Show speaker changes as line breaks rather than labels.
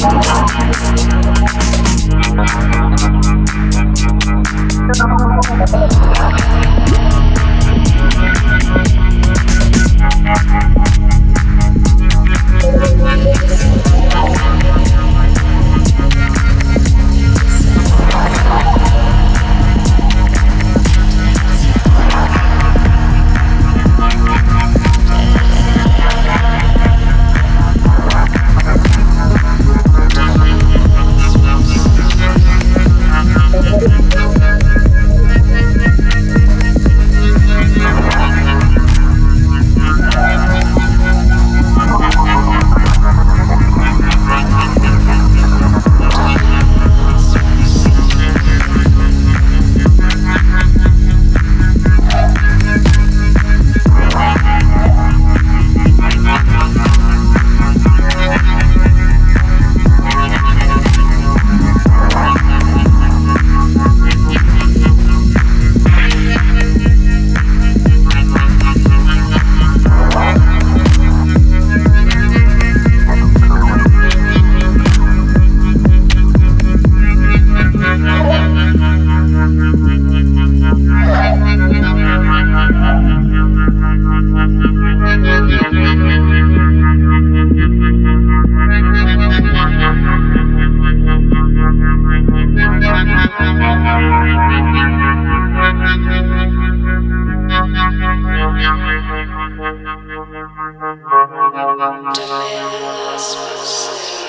Thank you.
I Christmas.